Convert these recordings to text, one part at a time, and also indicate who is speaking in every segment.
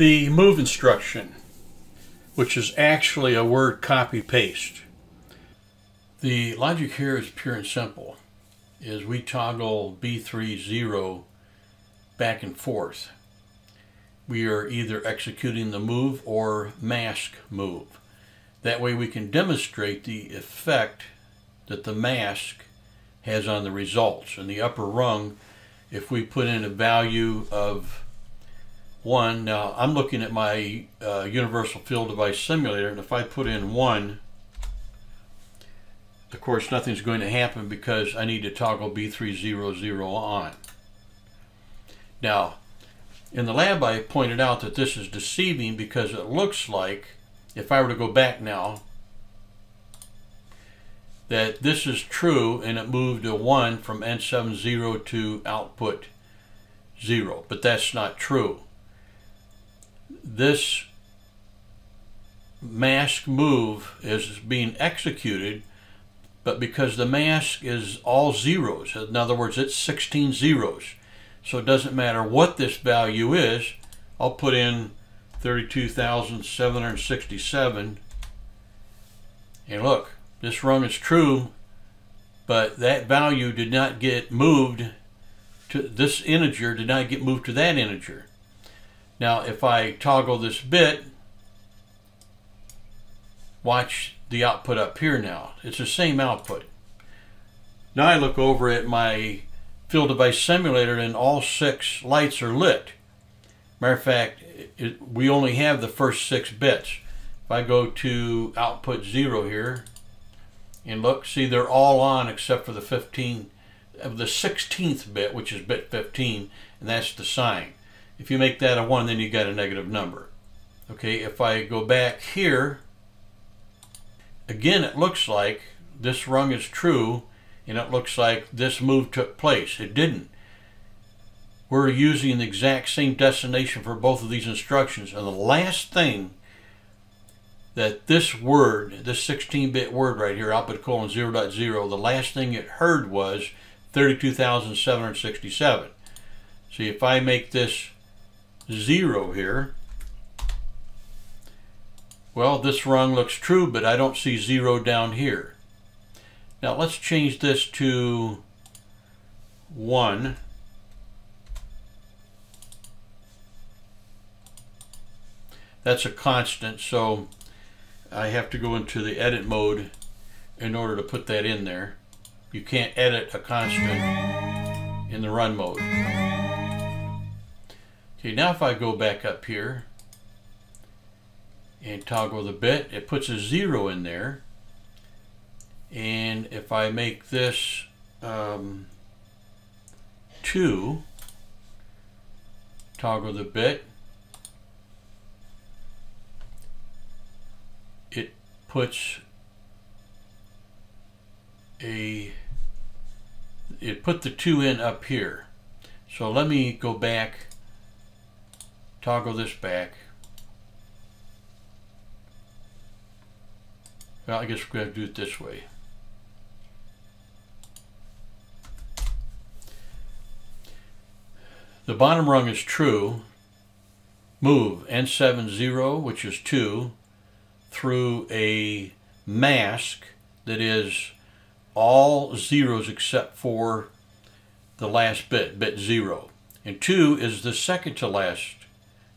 Speaker 1: The move instruction, which is actually a word copy paste. The logic here is pure and simple, is we toggle B30 back and forth. We are either executing the move or mask move. That way we can demonstrate the effect that the mask has on the results. In the upper rung, if we put in a value of 1, now I'm looking at my uh, Universal Field Device Simulator, and if I put in 1, of course nothing's going to happen because I need to toggle B300 on. Now, in the lab I pointed out that this is deceiving because it looks like, if I were to go back now, that this is true and it moved a 1 from N70 to output 0, but that's not true. This mask move is being executed, but because the mask is all zeros, in other words, it's 16 zeros, so it doesn't matter what this value is, I'll put in 32,767, and look, this rung is true, but that value did not get moved to this integer did not get moved to that integer. Now if I toggle this bit, watch the output up here now. It's the same output. Now I look over at my field device simulator and all six lights are lit. Matter of fact, it, we only have the first six bits. If I go to output zero here, and look, see, they're all on except for the 15, of the 16th bit, which is bit 15, and that's the sign. If you make that a 1, then you got a negative number. Okay, if I go back here, again, it looks like this rung is true, and it looks like this move took place. It didn't. We're using the exact same destination for both of these instructions, and the last thing that this word, this 16-bit word right here, output colon 0, dot 0, the last thing it heard was 32,767. See, if I make this 0 here, well, this rung looks true, but I don't see 0 down here. Now let's change this to 1. That's a constant, so I have to go into the edit mode in order to put that in there. You can't edit a constant in the run mode. Okay, now if I go back up here and toggle the bit, it puts a zero in there. And if I make this um, 2, toggle the bit, it puts a it put the two in up here so let me go back toggle this back. Well I guess we're going to do it this way. The bottom rung is true. Move N70 which is 2 through a mask that is all zeros except for the last bit, bit zero. And two is the second to last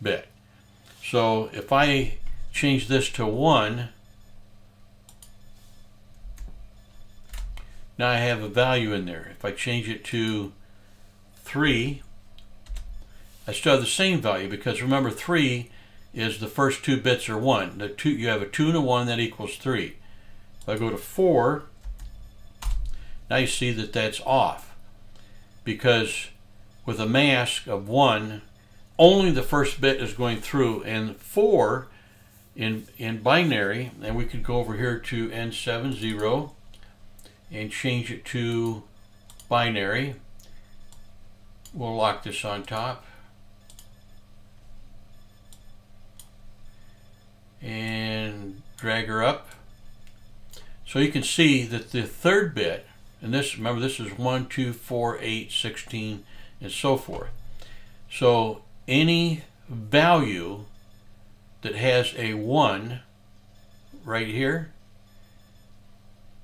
Speaker 1: bit. So if I change this to one, now I have a value in there. If I change it to three, I still have the same value because remember three is the first two bits are 1. The two, you have a 2 and a 1, that equals 3. If I go to 4, now you see that that's off. Because with a mask of 1, only the first bit is going through. And 4 in, in binary, and we could go over here to N70 and change it to binary. We'll lock this on top. and drag her up. So you can see that the third bit, and this, remember this is 1, 2, 4, 8, 16, and so forth. So any value that has a 1 right here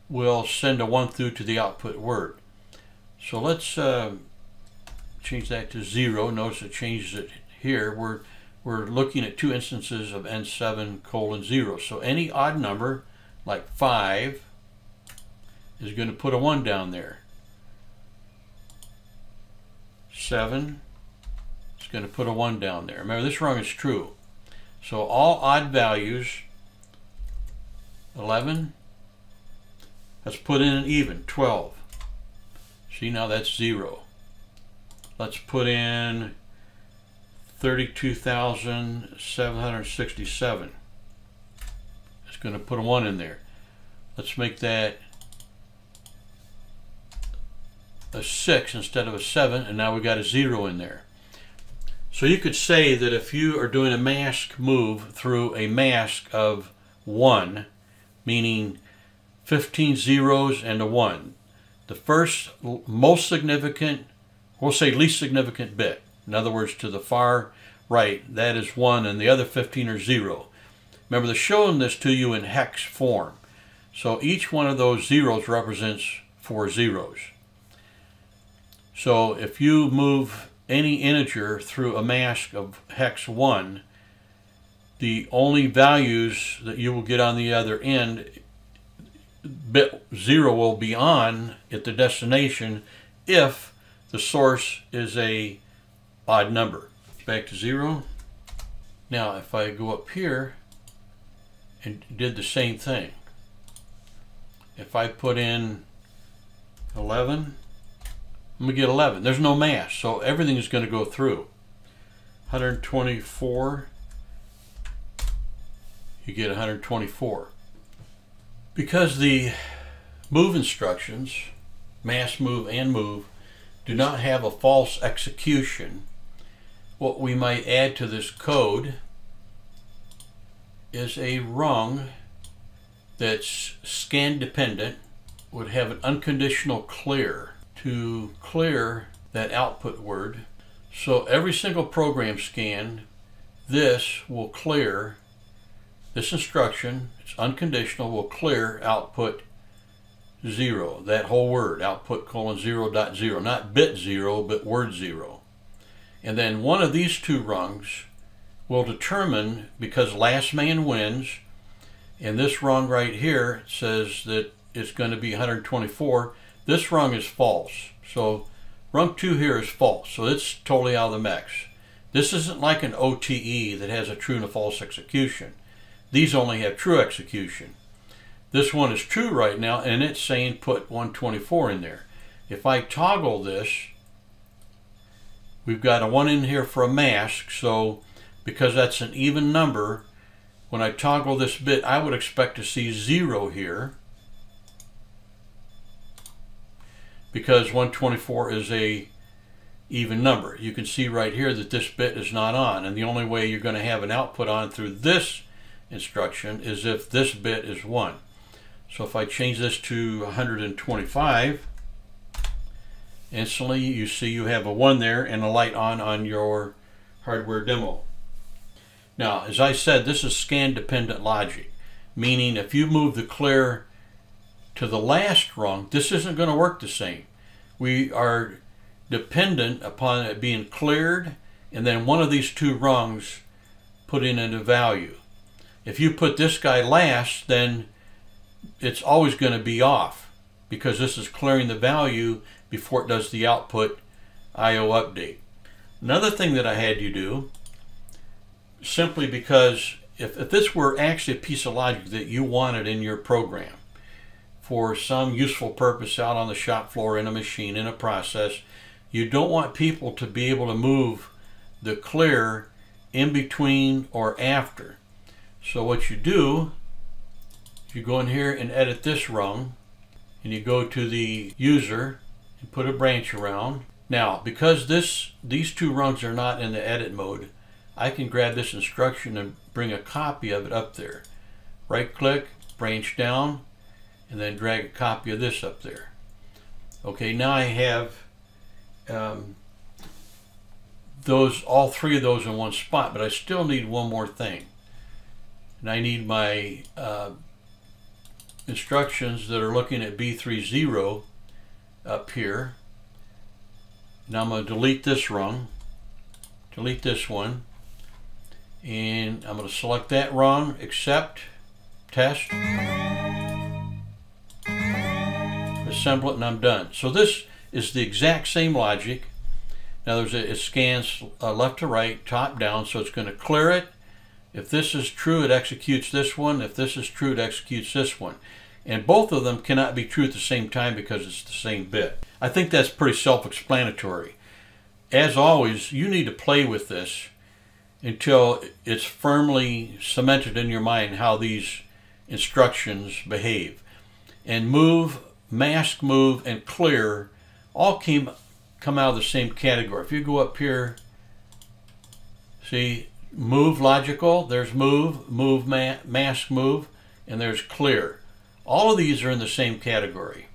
Speaker 1: will send a 1 through to the output word. So let's uh, change that to 0. Notice it changes it here. We're, we're looking at two instances of n7 colon 0. So any odd number, like 5, is going to put a 1 down there. 7 is going to put a 1 down there. Remember, this rung is true. So all odd values, 11, let's put in an even, 12. See, now that's 0. Let's put in 32,767. It's going to put a 1 in there. Let's make that a 6 instead of a 7, and now we've got a 0 in there. So you could say that if you are doing a mask move through a mask of 1, meaning 15 zeros and a 1, the first most significant, we'll say least significant bit, in other words, to the far right, that is 1, and the other 15 are 0. Remember, they're showing this to you in hex form. So each one of those zeros represents four zeros. So if you move any integer through a mask of hex 1, the only values that you will get on the other end, bit 0 will be on at the destination if the source is a odd number. Back to 0. Now if I go up here and did the same thing, if I put in 11, I'm going to get 11. There's no mask, so everything is going to go through. 124, you get 124. Because the move instructions, mask move and move, do not have a false execution, what we might add to this code is a rung that's scan dependent, would have an unconditional clear to clear that output word. So every single program scan, this will clear, this instruction, it's unconditional, will clear output zero, that whole word, output colon zero dot zero, not bit zero, but word zero. And then one of these two rungs will determine, because last man wins, and this rung right here says that it's going to be 124, this rung is false. So rung 2 here is false. So it's totally out of the mix. This isn't like an OTE that has a true and a false execution. These only have true execution. This one is true right now, and it's saying put 124 in there. If I toggle this, we've got a 1 in here for a mask, so because that's an even number, when I toggle this bit, I would expect to see 0 here. Because 124 is a even number. You can see right here that this bit is not on and the only way you're going to have an output on through this instruction is if this bit is 1. So if I change this to 125 instantly you see you have a 1 there and a light on on your hardware demo. Now as I said this is scan dependent logic meaning if you move the clear to the last rung, this isn't going to work the same. We are dependent upon it being cleared and then one of these two rungs put in a value. If you put this guy last, then it's always going to be off because this is clearing the value before it does the output IO update. Another thing that I had you do, simply because if, if this were actually a piece of logic that you wanted in your program, for some useful purpose out on the shop floor in a machine, in a process. You don't want people to be able to move the clear in between or after. So what you do, you go in here and edit this rung, and you go to the user and put a branch around. Now, because this these two rungs are not in the edit mode, I can grab this instruction and bring a copy of it up there. Right click, branch down, and then drag a copy of this up there. Okay, now I have um, those all three of those in one spot, but I still need one more thing. and I need my uh, instructions that are looking at B30 up here. Now I'm going to delete this rung, delete this one, and I'm going to select that rung, accept, test, assemble it, and I'm done. So this is the exact same logic. Now there's a, it scans uh, left to right, top down, so it's going to clear it. If this is true, it executes this one. If this is true, it executes this one. And both of them cannot be true at the same time because it's the same bit. I think that's pretty self-explanatory. As always, you need to play with this until it's firmly cemented in your mind how these instructions behave. And move, mask move, and clear all came come out of the same category. If you go up here, see, move logical, there's move, move ma mask move, and there's clear. All of these are in the same category.